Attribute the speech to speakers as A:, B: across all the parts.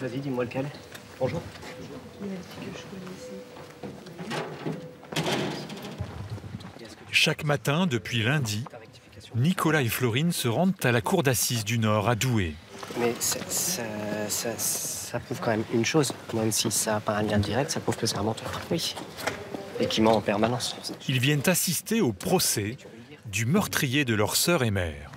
A: Vas-y, dis-moi lequel. Bonjour.
B: Chaque matin, depuis lundi, Nicolas et Florine se rendent à la cour d'assises du Nord, à Douai.
A: Mais ça, ça, ça- ça prouve quand même une chose, même si ça n'a pas un lien direct, ça prouve que c'est un menteur. Oui. Et qui ment en permanence.
B: Ils viennent assister au procès du meurtrier de leur sœur et mère.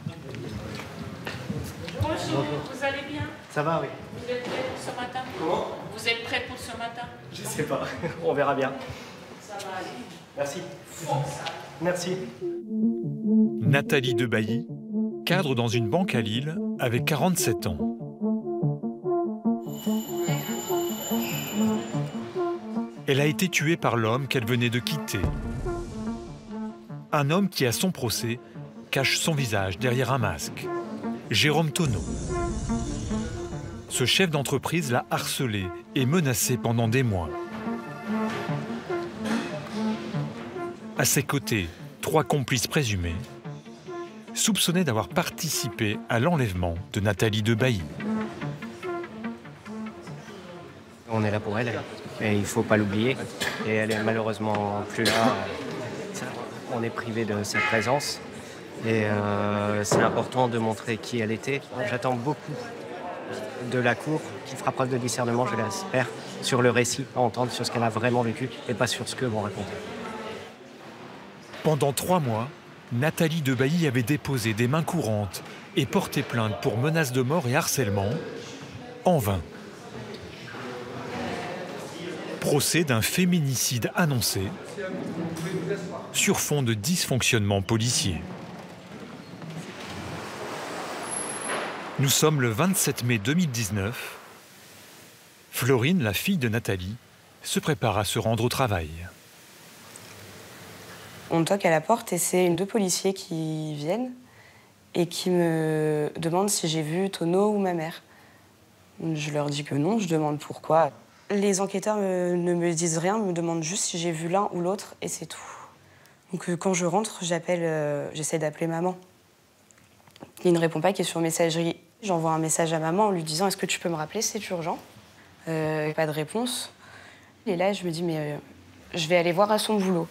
C: Bonjour, vous allez bien?
A: Ça va, oui.
C: Vous êtes prêts pour ce matin
A: Comment?
C: Vous êtes prêts pour ce matin?
A: Je sais pas. On verra bien.
C: Ça va aller.
A: Merci. Merci.
B: Nathalie Debailly, cadre dans une banque à Lille, avec 47 ans. Elle a été tuée par l'homme qu'elle venait de quitter. Un homme qui, à son procès, cache son visage derrière un masque. Jérôme Tonneau. Ce chef d'entreprise l'a harcelé et menacé pendant des mois. À ses côtés, trois complices présumés, soupçonnés d'avoir participé à l'enlèvement de Nathalie Debailly.
A: On est là pour elle. Et il faut pas l'oublier. Et elle est malheureusement plus là. On est privé de sa présence. Et euh, c'est important de montrer qui elle était. J'attends beaucoup de la cour qui fera preuve de discernement, je l'espère, sur le récit, à entendre sur ce qu'elle a vraiment vécu et pas sur ce que vont raconter.
B: Pendant trois mois, Nathalie Debailly avait déposé des mains courantes et porté plainte pour menaces de mort et harcèlement, en vain. Procès d'un féminicide annoncé sur fond de dysfonctionnement policier. Nous sommes le 27 mai 2019. Florine, la fille de Nathalie, se prépare à se rendre au travail.
D: On toque à la porte et c'est deux policiers qui viennent et qui me demandent si j'ai vu Tono ou ma mère. Je leur dis que non, je demande pourquoi. Les enquêteurs ne me disent rien, me demandent juste si j'ai vu l'un ou l'autre et c'est tout. Donc euh, quand je rentre, j'appelle, euh, j'essaie d'appeler maman. Il ne répond pas, qui est sur messagerie. J'envoie un message à maman en lui disant Est-ce que tu peux me rappeler, c'est urgent? Euh, Pas de réponse. Et là, je me dis Mais euh, je vais aller voir à son boulot.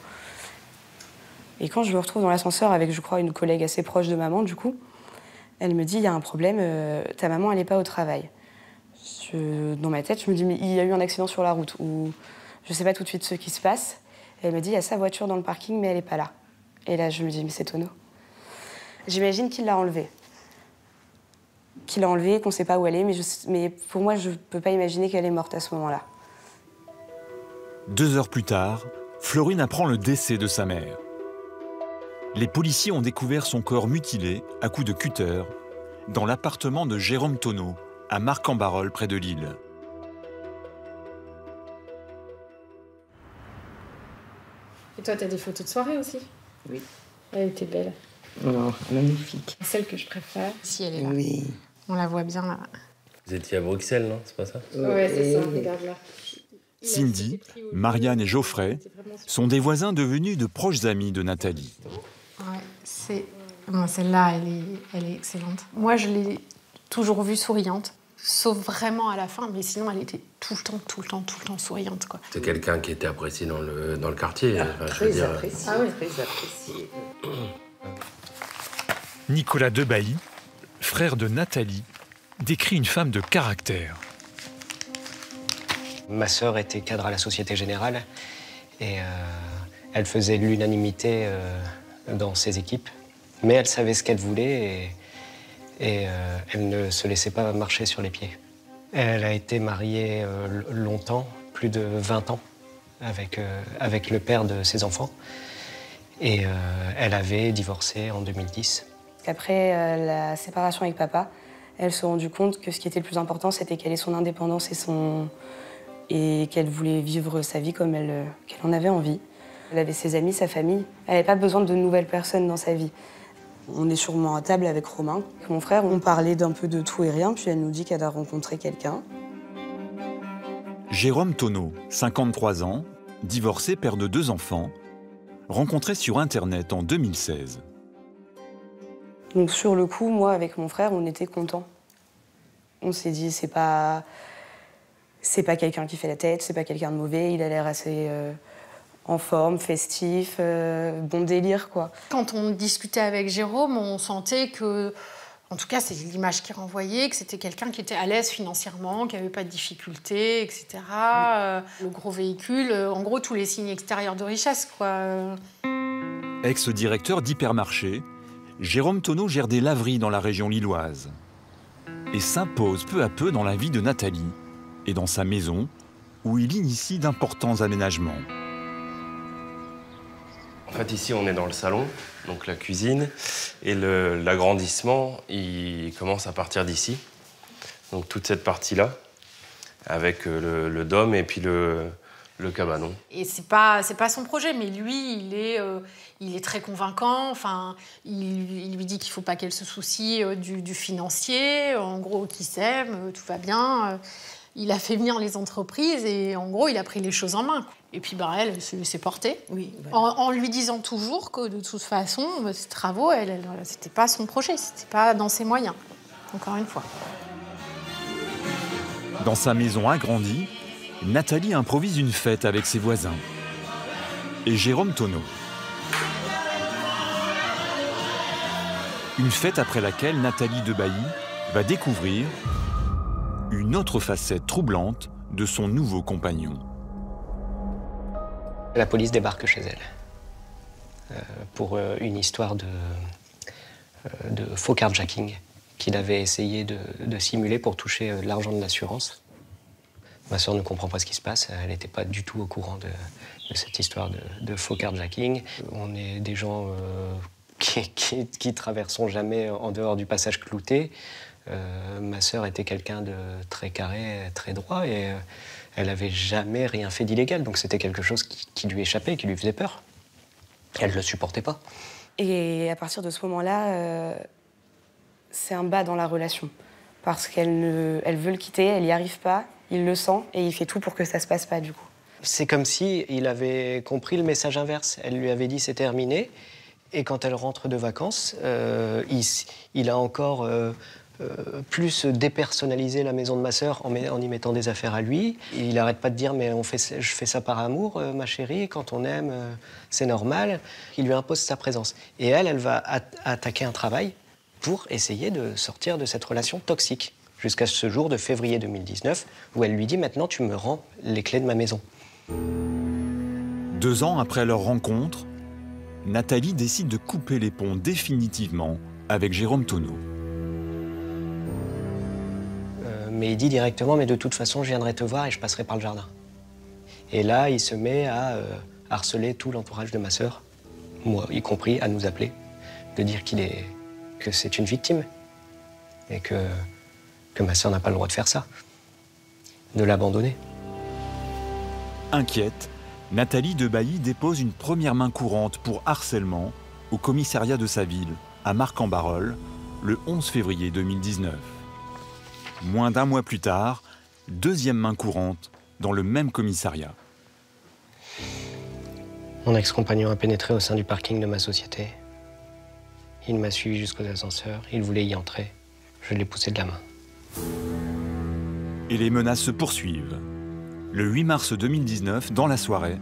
D: Et quand je me retrouve dans l'ascenseur avec, je crois, une collègue assez proche de maman, du coup, elle me dit il y a un problème, euh, ta maman, elle n'est pas au travail. Dans ma tête, je me dis mais il y a eu un accident sur la route ou je sais pas tout de suite ce qui se passe. Et elle me dit il y a sa voiture dans le parking, mais elle n'est pas là. Et là, je me dis mais c'est tonneau. J'imagine qu'il l'a enlevée. Qu'il l'a enlevée, qu'on ne sait pas où elle est, mais, je- mais pour moi, je ne peux pas imaginer qu'elle est morte à ce moment-là.
B: Deux heures plus tard, Florine apprend le décès de sa mère. Les policiers ont découvert son corps mutilé à coups de cutter dans l'appartement de Jérôme Tonneau, à Marc-en-Barœul, près de Lille.
E: Et toi, t'as des photos de soirée aussi?
F: Oui.
E: Elle était belle.
F: Oh, magnifique.
E: Celle que je préfère, si elle est là.
F: Oui.
E: On la voit bien là.
G: Vous étiez à Bruxelles, non? C'est pas ça?
E: Ouais, c'est ça, regarde là.
B: Cindy, Marianne et Geoffrey sont des voisins devenus de proches amis de Nathalie.
E: Ouais, c'est. Moi, celle-là, elle est, elle est excellente. Moi, je l'ai toujours vue souriante, sauf vraiment à la fin, mais sinon, elle était tout le temps, tout le temps, tout le temps souriante, quoi.
G: C'est quelqu'un qui était apprécié dans le, dans le quartier. enfin, je veux
F: Très
G: dire.
F: apprécié.
E: Ah oui.
F: Très apprécié.
B: Nicolas Debailly, frère de Nathalie, décrit une femme de caractère.
A: Ma sœur était cadre à la Société Générale et euh, elle faisait l'unanimité euh, dans ses équipes. Mais elle savait ce qu'elle voulait et, euh, elle ne se laissait pas marcher sur les pieds. Elle a été mariée longtemps, plus de 20 ans, avec, avec le père de ses enfants. Et elle avait divorcé en 2010.
D: Après euh, la séparation avec papa, elle s'est rendue compte que ce qui était le plus important, c'était qu'elle ait son indépendance et, son... et qu'elle voulait vivre sa vie comme elle, euh, qu'elle en avait envie. Elle avait ses amis, sa famille. Elle n'avait pas besoin de nouvelles personnes dans sa vie. On est sûrement à table avec Romain, avec mon frère. On parlait d'un peu de tout et rien, puis elle nous dit qu'elle a rencontré quelqu'un.
B: Jérôme Tonneau, 53 ans, divorcé, père de deux enfants, rencontré sur Internet en 2016.
D: Donc sur le coup, moi, avec mon frère, on était contents. On s'est dit, c'est pas. C'est pas quelqu'un qui fait la tête, c'est pas quelqu'un de mauvais, il a l'air assez euh, en forme, festif, euh, bon délire, quoi.
E: Quand on discutait avec Jérôme, on sentait que, en tout cas, c'est l'image qu'il renvoyait, que c'était quelqu'un qui était à l'aise financièrement, qui n'avait pas de difficultés, etc. Euh, le gros véhicule, euh, en gros, tous les signes extérieurs de richesse, quoi.
H: Ex-directeur d'hypermarché, Jérôme Tonneau gère des laveries dans la région lilloise et s'impose peu à peu dans la vie de Nathalie et dans sa maison où il initie d'importants aménagements.
G: En fait, ici, on est dans le salon, donc la cuisine, et l'agrandissement, il commence à partir d'ici. Donc toute cette partie-là, avec euh, le dôme et puis le, le cabanon.
E: Et c'est pas c'est pas son projet, mais lui, il est euh, il est très convaincant. Enfin, il, il lui dit qu'il faut pas qu'elle se soucie euh, du, du financier. En gros, qu'ils s'aiment, euh, tout va bien. Il a fait venir les entreprises et en gros, il a pris les choses en main. quoi. Et puis, bah, elle, elle se laissait porter.
F: Oui,
E: En, en lui disant toujours que de toute façon, euh, ces travaux, elle, elle, c'était pas son projet, c'était pas dans ses moyens. Encore une fois.
H: Dans sa maison agrandie, Nathalie improvise une fête avec ses voisins. Et Jérôme Tonneau. Une fête après laquelle Nathalie Debailly va découvrir une autre facette troublante de son nouveau compagnon.
A: La police débarque chez elle euh, pour euh, une histoire de, euh, de faux carjacking qu'il avait essayé de, simuler pour toucher l'argent de l'assurance. Ma soeur ne comprend pas ce qui se passe, elle n'était pas du tout au courant de, cette histoire de, de faux carjacking. On est des gens euh, qui, qui, traversons jamais en dehors du passage clouté. Euh, ma sœur était quelqu'un de très carré, très droit, et euh, elle n'avait jamais rien fait d'illégal, donc c'était quelque chose qui, qui lui échappait, qui lui faisait peur. Elle ne le supportait pas.
D: Et à partir de ce moment-là, c'est un bas dans la relation. Parce qu'elle elle veut le quitter, elle n'y arrive pas, il le sent et il fait tout pour que ça se passe pas du coup.
A: C'est comme si il avait compris le message inverse. Elle lui avait dit c'est terminé, et quand elle rentre de vacances, euh, il, a encore euh, euh, plus dépersonnalisé la maison de ma sœur en, y mettant des affaires à lui. Il n'arrête pas de dire mais on fait, je fais ça par amour, ma chérie. Quand on aime, c'est normal. Il lui impose sa présence, et elle, elle va at- attaquer un travail pour essayer de sortir de cette relation toxique. Jusqu'à ce jour de février 2019, où elle lui dit maintenant tu me rends les clés de ma maison.
H: Deux ans après leur rencontre, Nathalie décide de couper les ponts définitivement avec Jérôme Tonneau.
A: Euh, mais il dit directement, mais de toute façon, je viendrai te voir et je passerai par le jardin. Et là, il se met à euh, harceler tout l'entourage de ma sœur, moi y compris, à nous appeler, de dire qu'il est, que c'est une victime et que, que ma sœur n'a pas le droit de faire ça, de l'abandonner.
H: Inquiète, Nathalie Debailly dépose une première main courante pour harcèlement au commissariat de sa ville, à Marc-en-Barœul, le 11 février 2019. Moins d'un mois plus tard, deuxième main courante dans le même commissariat.
A: Mon ex-compagnon a pénétré au sein du parking de ma société. Il m'a suivi jusqu'aux ascenseurs, il voulait y entrer. Je l'ai poussé de la main.
H: Et les menaces se poursuivent. Le 8 mars 2019, dans la soirée,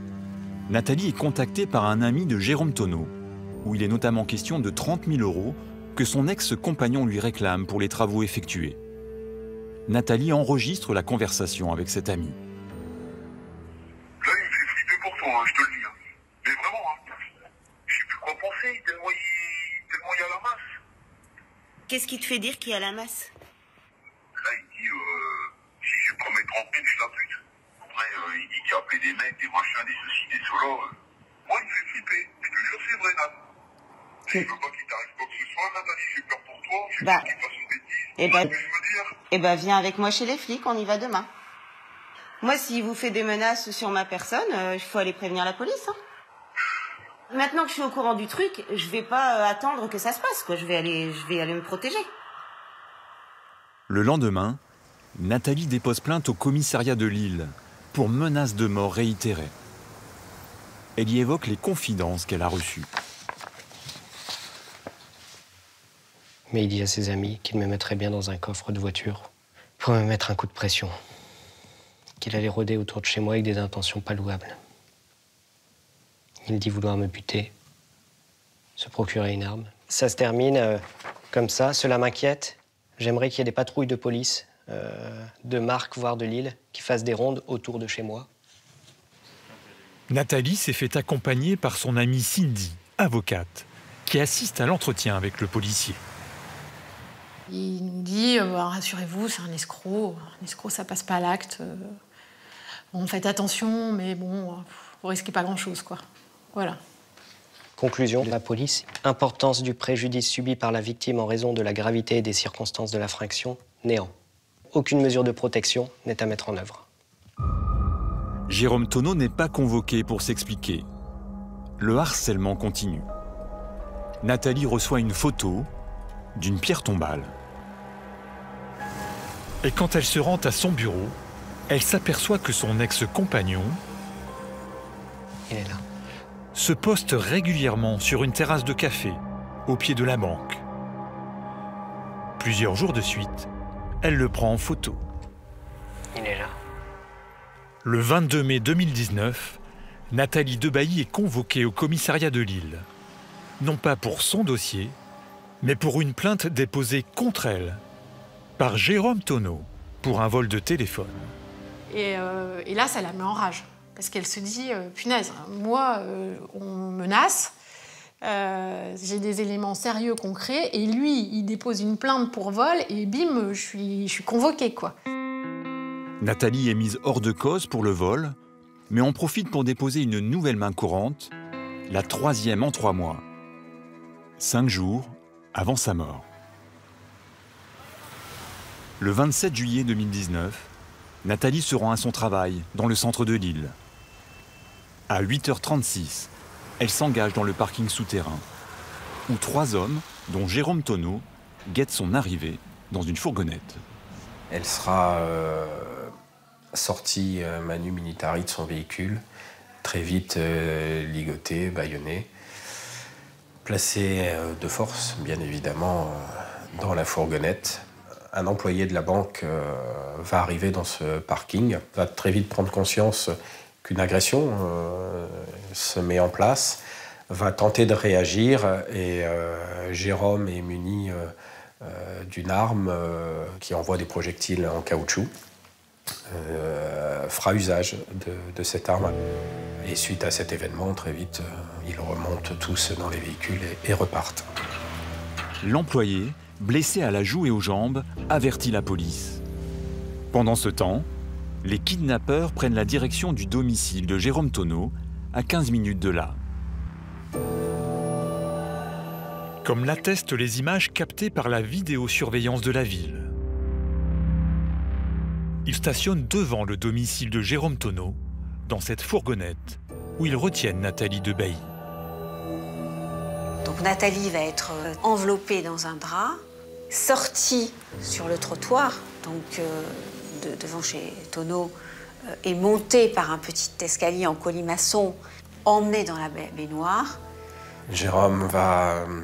H: Nathalie est contactée par un ami de Jérôme Tonneau, où il est notamment question de 30 000 euros que son ex-compagnon lui réclame pour les travaux effectués. Nathalie enregistre la conversation avec cet ami.
I: Là, il me fait flipper pour toi, hein, je te le dis. hein. Mais vraiment, hein. je sais plus quoi penser, il, tellement il y a la masse.
J: Qu'est-ce qui te fait dire qu'il y a la masse?
I: Là, il dit, euh, si je promets 30 000, je la bute. Après, euh, il dit qu'il a appelé des mecs, des machins, des ceci, des solos. euh. Moi, il me fait flipper. Je te jure, c'est vrai, Nat. Je veux pas qu'il t'arrive quoi que ce soit, Nathalie, j'ai peur pour toi. J'ai
J: Bah,
I: qu'il fasse une bêtise.
J: eh
I: que je veux dire?
J: Eh ben, viens avec moi chez les flics, on y va demain. Moi, s'il vous fait des menaces sur ma personne, euh, il faut aller prévenir la police. hein. Maintenant que je suis au courant du truc, je vais pas euh, attendre que ça se passe, quoi. Je vais aller, je vais aller me protéger.
H: Le lendemain, Nathalie dépose plainte au commissariat de Lille pour menaces de mort réitérées. Elle y évoque les confidences qu'elle a reçues.
A: Mais il dit à ses amis qu'il me mettrait bien dans un coffre de voiture pour me mettre un coup de pression. Qu'il allait rôder autour de chez moi avec des intentions pas louables. Il dit vouloir me buter, se procurer une arme. Ça se termine euh, comme ça, cela m'inquiète. J'aimerais qu'il y ait des patrouilles de police, euh, de Marc, voire de Lille, qui fassent des rondes autour de chez moi.
B: Nathalie s'est fait accompagner par son amie Cindy, avocate, qui assiste à l'entretien avec le policier.
E: Il nous dit euh, bah, rassurez-vous, c'est un escroc. Un escroc, ça passe pas à l'acte. Bon, faites attention, mais bon, vous risquez pas grand-chose, quoi. Voilà.
A: Conclusion de la police. Importance du préjudice subi par la victime en raison de la gravité et des circonstances de l'infraction, néant. Aucune mesure de protection n'est à mettre en œuvre.
B: Jérôme Tonneau n'est pas convoqué pour s'expliquer. Le harcèlement continue. Nathalie reçoit une photo d'une pierre tombale. Et quand elle se rend à son bureau, elle s'aperçoit que son ex-compagnon
A: Il est là.
B: Se poste régulièrement sur une terrasse de café, au pied de la banque. Plusieurs jours de suite, elle le prend en photo.
A: Il est là.
B: Le 22 mai 2019, Nathalie Debailly est convoquée au commissariat de Lille. Non pas pour son dossier, mais pour une plainte déposée contre elle par Jérôme Tonneau pour un vol de téléphone.
E: Et, euh, et là, ça la met en rage. Parce qu'elle se dit, euh, punaise, moi, euh, on me menace, euh, j'ai des éléments sérieux, concrets, et lui, il dépose une plainte pour vol, et bim, je suis, je suis convoquée, quoi.
B: Nathalie est mise hors de cause pour le vol, mais en profite pour déposer une nouvelle main courante, la troisième en trois mois, cinq jours avant sa mort. Le 27 juillet 2019, Nathalie se rend à son travail dans le centre de Lille. À 8h36, elle s'engage dans le parking souterrain, où trois hommes, dont Jérôme Tonneau, guettent son arrivée dans une fourgonnette.
K: Elle sera euh, sortie euh, manu militari de son véhicule, très vite euh, ligotée, bâillonnée, placée de force, bien évidemment, dans la fourgonnette. Un employé de la banque va arriver dans ce parking, va très vite prendre conscience qu'une agression euh, se met en place, va tenter de réagir et euh, Jérôme est muni euh, d'une arme qui envoie des projectiles en caoutchouc, fera usage de, cette arme. Et suite à cet événement, très vite, ils remontent tous dans les véhicules et repartent.
B: L'employé, blessé à la joue et aux jambes, avertit la police. Pendant ce temps, les kidnappeurs prennent la direction du domicile de Jérôme Tonneau, à 15 minutes de là. Comme l'attestent les images captées par la vidéosurveillance de la ville. Ils stationnent devant le domicile de Jérôme Tonneau, dans cette fourgonnette, où ils retiennent Nathalie Debailly.
L: Donc Nathalie va être euh, enveloppée dans un drap, sortie sur le trottoir, donc euh, de- devant chez Tonneau, euh, et montée par un petit escalier en colimaçon, emmenée dans la ba- baignoire.
K: Jérôme va euh,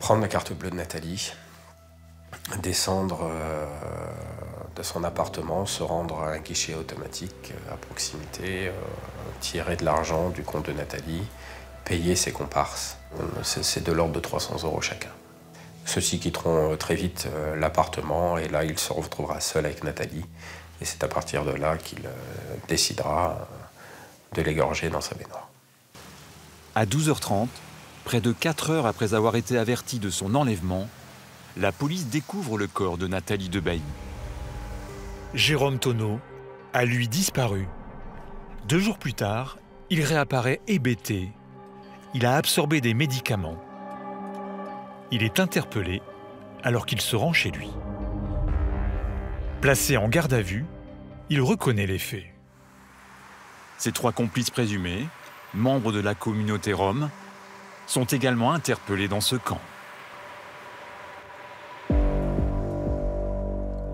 K: prendre la carte bleue de Nathalie, descendre euh, de son appartement, se rendre à un guichet automatique euh, à proximité, tirer de l'argent du compte de Nathalie, payer ses comparses. C'est de l'ordre de 300 euros chacun. Ceux-ci quitteront euh, très vite euh, l'appartement et là, il se retrouvera seul avec Nathalie. Et c'est à partir de là qu'il euh, décidera euh, de l'égorger dans sa baignoire.
B: À 12h30, près de 4 heures après avoir été averti de son enlèvement, la police découvre le corps de Nathalie Debailly. Jérôme Tonneau a lui disparu. Deux jours plus tard, il réapparaît hébété. Il a absorbé des médicaments. Il est interpellé alors qu'il se rend chez lui. Placé en garde à vue, il reconnaît les faits. Ses trois complices présumés, membres de la communauté rome, sont également interpellés dans ce camp.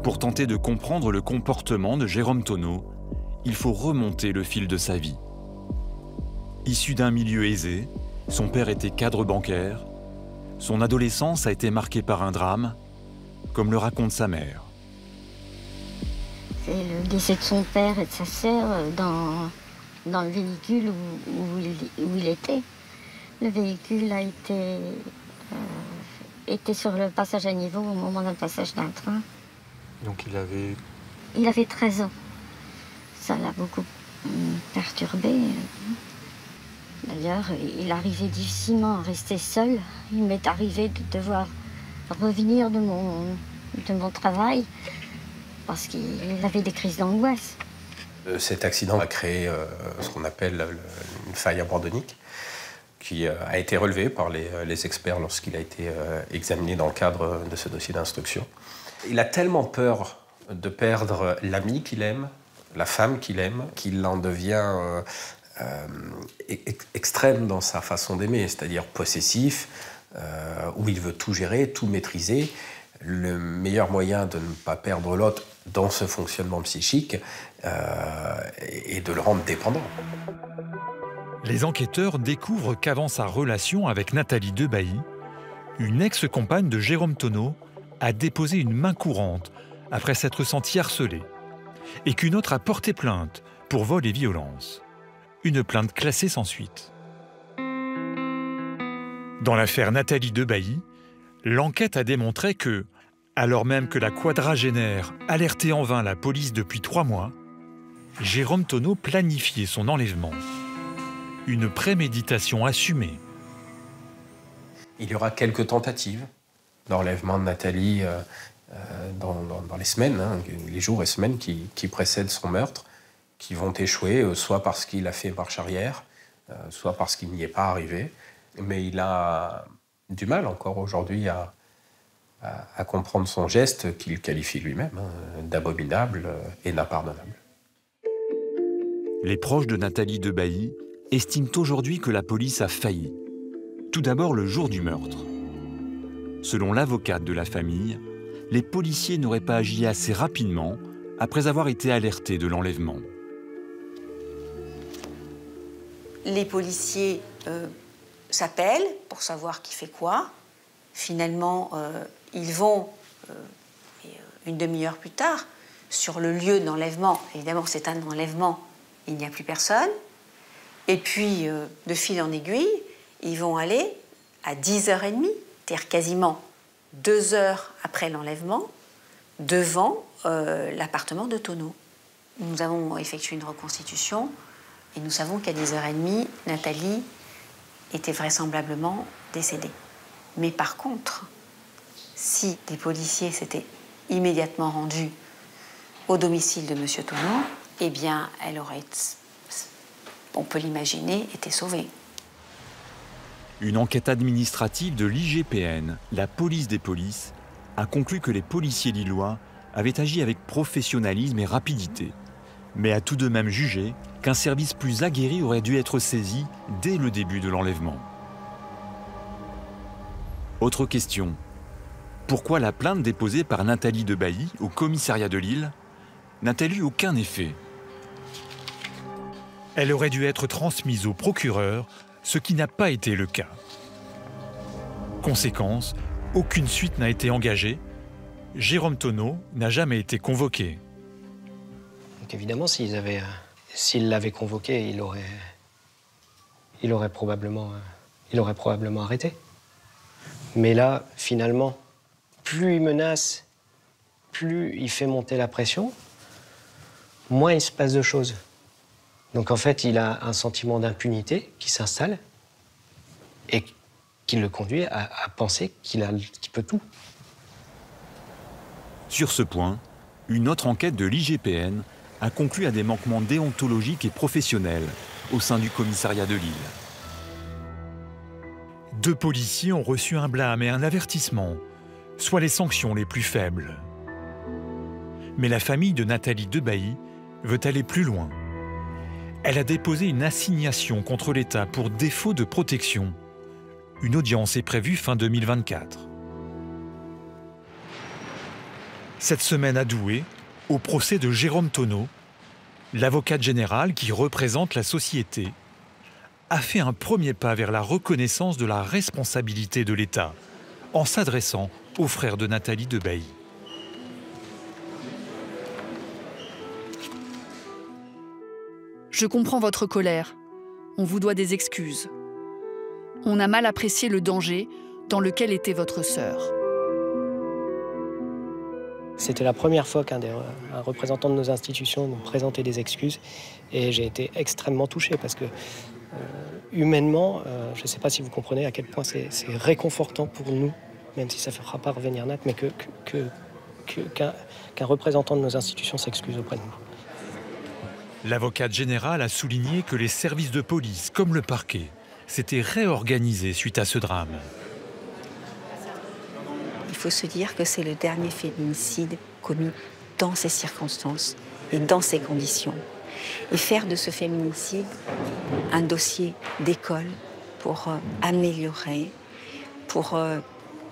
B: Pour tenter de comprendre le comportement de Jérôme Tonneau, il faut remonter le fil de sa vie. Issu d'un milieu aisé, son père était cadre bancaire, son adolescence a été marquée par un drame, comme le raconte sa mère.
M: C'est le décès de son père et de sa sœur euh, dans, dans le véhicule où, où il, où il était. Le véhicule a été, euh, était sur le passage à niveau au moment d'un passage d'un train.
B: Donc il avait
M: Il avait 13 ans. Ça l'a beaucoup hum, perturbé. D'ailleurs, il arrivait difficilement à rester seul. Il m'est arrivé de devoir revenir de mon, de mon travail parce qu'il avait des crises d'angoisse.
K: Euh, Cet accident a créé euh, ce qu'on appelle le- une faille abandonnique, qui euh, a été relevée par les, euh, les experts lorsqu'il a été euh, examiné dans le cadre de ce dossier d'instruction. Il a tellement peur de perdre l'ami qu'il aime, la femme qu'il aime, qu'il en devient euh, ex- extrême dans sa façon d'aimer, c'est-à-dire possessif, euh, où il veut tout gérer, tout maîtriser. Le meilleur moyen de ne pas perdre l'autre dans ce fonctionnement psychique euh, est de le rendre dépendant.
B: Les enquêteurs découvrent qu'avant sa relation avec Nathalie Debailly, une ex-compagne de Jérôme Tonneau a déposé une main courante après s'être sentie harcelée et qu'une autre a porté plainte pour vol et violence. Une plainte classée sans suite. Dans l'affaire Nathalie Debailly, l'enquête a démontré que, alors même que la quadragénaire alertait en vain la police depuis trois mois, Jérôme Tonneau planifiait son enlèvement. Une préméditation assumée.
K: Il y aura quelques tentatives d'enlèvement de Nathalie euh, euh, dans, les semaines, hein, les jours et semaines qui précèdent son meurtre, qui vont échouer, euh, soit parce qu'il a fait marche arrière, euh, soit parce qu'il n'y est pas arrivé. Mais il a du mal encore aujourd'hui à, comprendre son geste qu'il qualifie lui-même hein, d'abominable et d'impardonnable.
B: Les proches de Nathalie Debailly estiment aujourd'hui que la police a failli. Tout d'abord le jour du meurtre. Selon l'avocate de la famille, les policiers n'auraient pas agi assez rapidement après avoir été alertés de l'enlèvement.
L: Les policiers euh, s'appellent pour savoir qui fait quoi. Finalement, euh, ils vont euh, une demi-heure plus tard sur le lieu d'enlèvement. Évidemment, c'est un enlèvement, il n'y a plus personne. Et puis, de fil en aiguille, ils vont aller à 10h30, c'est-à-dire quasiment deux heures après l'enlèvement, devant l'appartement de Tonneau. Nous avons effectué une reconstitution et nous savons qu'à 10h30, Nathalie était vraisemblablement décédée. Mais par contre, si des policiers s'étaient immédiatement rendus au domicile de M. Tonneau, eh bien, elle aurait, on peut l'imaginer, été sauvée.
B: Une enquête administrative de l'IGPN, la police des polices, a conclu que les policiers lillois avaient agi avec professionnalisme et rapidité, mais a tout de même jugé qu'un service plus aguerri aurait dû être saisi dès le début de l'enlèvement. Autre question. Pourquoi la plainte déposée par Nathalie Debailly au commissariat de Lille n'a-t-elle eu aucun effet? Elle aurait dû être transmise au procureur, ce qui n'a pas été le cas. Conséquence, aucune suite n'a été engagée. Jérôme Tonneau n'a jamais été convoqué.
A: Donc évidemment, s'ils euh, l'avaient convoqué, il aurait, il aurait probablement, euh, il aurait probablement arrêté. Mais là, finalement, plus il menace, plus il fait monter la pression, moins il se passe de choses. Donc en fait, il a un sentiment d'impunité qui s'installe et qui le conduit à, penser qu'il peut tout.
B: Sur ce point, une autre enquête de l'IGPN a conclu à des manquements déontologiques et professionnels au sein du commissariat de Lille. Deux policiers ont reçu un blâme et un avertissement, soit les sanctions les plus faibles. Mais la famille de Nathalie Debailly veut aller plus loin. Elle a déposé une assignation contre l'État pour défaut de protection. Une audience est prévue fin 2024. Cette semaine à Douai, au procès de Jérôme Tonneau, l'avocate générale qui représente la société a fait un premier pas vers la reconnaissance de la responsabilité de l'État en s'adressant aux frères de Nathalie Debailly.
N: Je comprends votre colère. On vous doit des excuses. On a mal apprécié le danger dans lequel était votre sœur.
A: C'était la première fois qu'un un représentant de nos institutions nous présentait des excuses et j'ai été extrêmement touché parce que euh, humainement, euh, je ne sais pas si vous comprenez à quel point c'est réconfortant pour nous, même si ça ne fera pas revenir Nat, mais qu'un que, que, représentant de nos institutions s'excuse auprès de nous.
B: L'avocate générale a souligné que les services de police, comme le parquet, s'étaient réorganisés suite à ce drame.
L: Faut se dire que c'est le dernier féminicide commis dans ces circonstances et dans ces conditions et faire de ce féminicide un dossier d'école pour euh, améliorer, pour euh,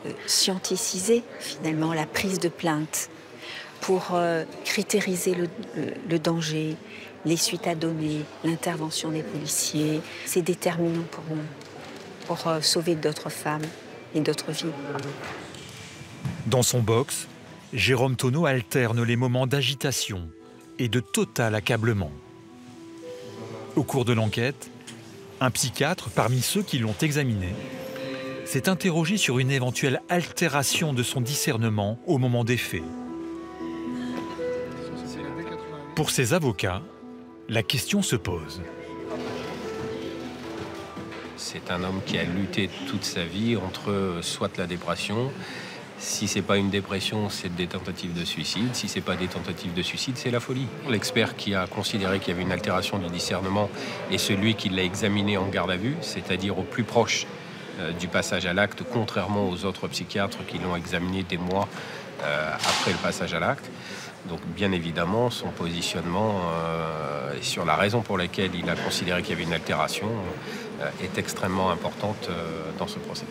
L: euh, scienticiser finalement la prise de plainte, pour critériser le, danger, les suites à donner, l'intervention des policiers. C'est déterminant pour nous, pour sauver d'autres femmes et d'autres vies.
B: Dans son box, Jérôme Tonneau alterne les moments d'agitation et de total accablement. Au cours de l'enquête, un psychiatre, parmi ceux qui l'ont examiné, s'est interrogé sur une éventuelle altération de son discernement au moment des faits. Pour ses avocats, la question se pose.
K: C'est un homme qui a lutté toute sa vie entre soit la dépression, si c'est pas une dépression, c'est des tentatives de suicide. Si c'est pas des tentatives de suicide, c'est la folie. L'expert qui a considéré qu'il y avait une altération du discernement est celui qui l'a examiné en garde à vue, c'est-à-dire au plus proche euh, du passage à l'acte, contrairement aux autres psychiatres qui l'ont examiné des mois euh, après le passage à l'acte. Donc bien évidemment, son positionnement euh, sur la raison pour laquelle il a considéré qu'il y avait une altération est extrêmement importante dans ce procès.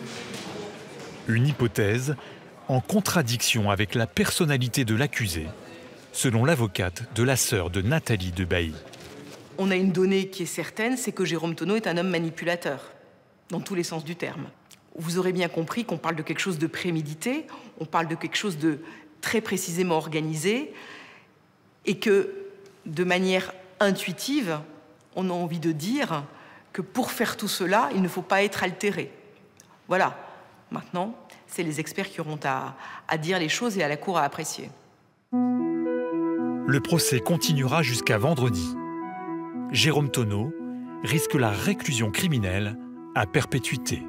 B: Une hypothèse en contradiction avec la personnalité de l'accusé, selon l'avocate de la sœur de Nathalie de Bailly.
O: On a une donnée qui est certaine, c'est que Jérôme Tonneau est un homme manipulateur, dans tous les sens du terme. Vous aurez bien compris qu'on parle de quelque chose de prémédité, on parle de quelque chose de très précisément organisé, et que, de manière intuitive, on a envie de dire que pour faire tout cela, il ne faut pas être altéré. Voilà. Maintenant, c'est les experts qui auront à, dire les choses et à la cour à apprécier.
B: Le procès continuera jusqu'à vendredi. Jérôme Tonneau risque la réclusion criminelle à perpétuité.